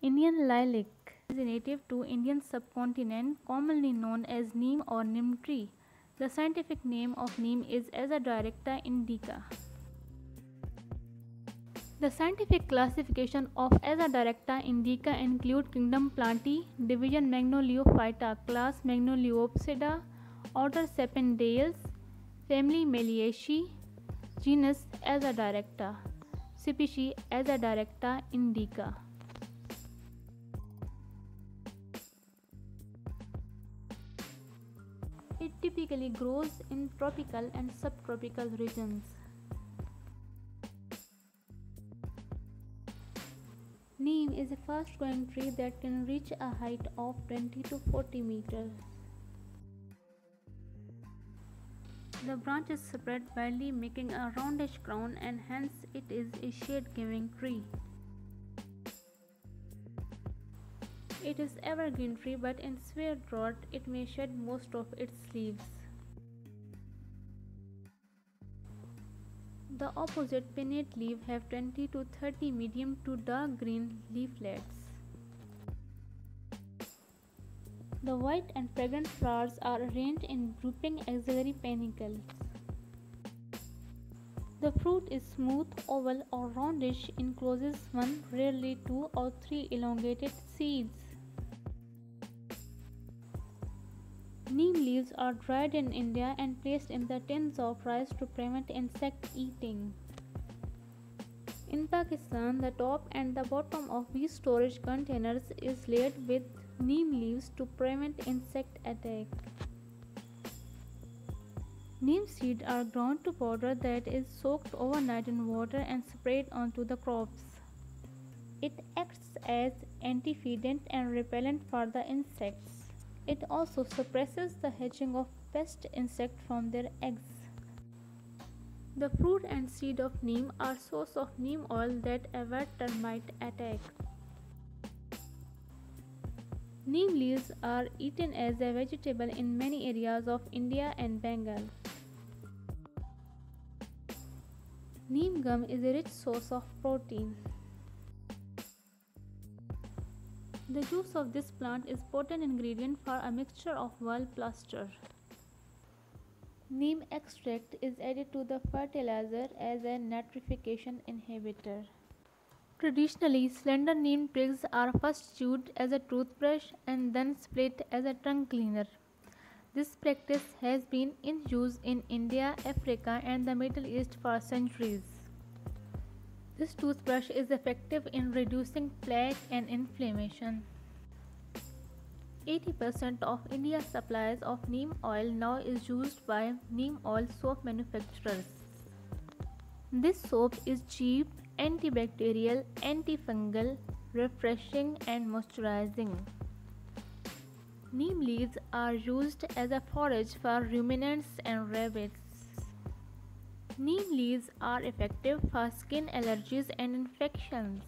Indian lilac is native to Indian subcontinent, commonly known as neem or neem tree. The scientific name of neem is Azadirachta indica. The scientific classification of Azadirachta indica include kingdom Plantae, division Magnoliophyta, class Magnoliopsida, order Sapindales, family Meliaceae, genus Azadirachta, species Azadirachta indica. It typically grows in tropical and subtropical regions. Neem is a fast growing tree that can reach a height of 20 to 40 meters. The branches spread widely making a roundish crown and hence it is a shade giving tree. It is evergreen tree but in severe drought it may shed most of its leaves. The opposite pinnate leaf have 20 to 30 medium to dark green leaflets. The white and fragrant flowers are arranged in drooping axillary panicles. The fruit is smooth, oval or roundish, encloses one, rarely two or three elongated seeds. Neem leaves are dried in India and placed in the tins of rice to prevent insect eating. In Pakistan, the top and the bottom of these storage containers is laid with neem leaves to prevent insect attack. Neem seeds are ground to powder that is soaked overnight in water and sprayed onto the crops. It acts as antfeedant and repellent for the insects. It also suppresses the hatching of pest insects from their eggs. The fruit and seed of neem are source of neem oil that avert termite attack. Neem leaves are eaten as a vegetable in many areas of India and Bengal. Neem gum is a rich source of protein. The juice of this plant is potent ingredient for a mixture of wall plaster. Neem extract is added to the fertilizer as a nitrification inhibitor. Traditionally, slender neem twigs are first chewed as a toothbrush and then split as a tongue cleaner. This practice has been in use in India, Africa, and the Middle East for centuries. This toothbrush is effective in reducing plaque and inflammation. 80% of India's supplies of neem oil now is used by neem oil soap manufacturers. This soap is cheap, antibacterial, antifungal, refreshing and moisturizing. Neem leaves are used as a forage for ruminants and rabbits. Neem leaves are effective for skin allergies and infections.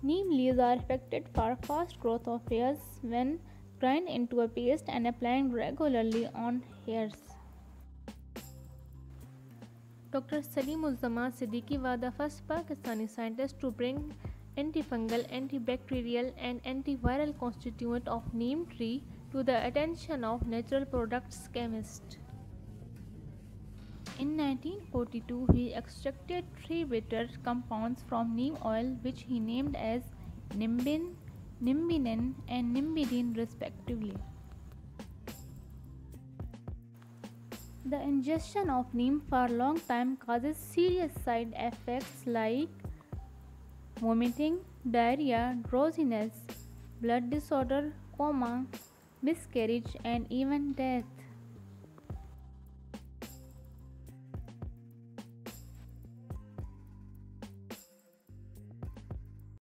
Neem leaves are effective for fast growth of hairs when grind into a paste and applying regularly on hairs. Dr. Salimuzzaman Siddiqui was the first Pakistani scientist to bring antifungal, antibacterial and antiviral constituent of neem tree to the attention of natural products chemists. In 1942, he extracted three bitter compounds from neem oil which he named as nimbin, nimbinin and nimbidine respectively. The ingestion of neem for a long time causes serious side effects like vomiting, diarrhea, drowsiness, blood disorder, coma, miscarriage and even death.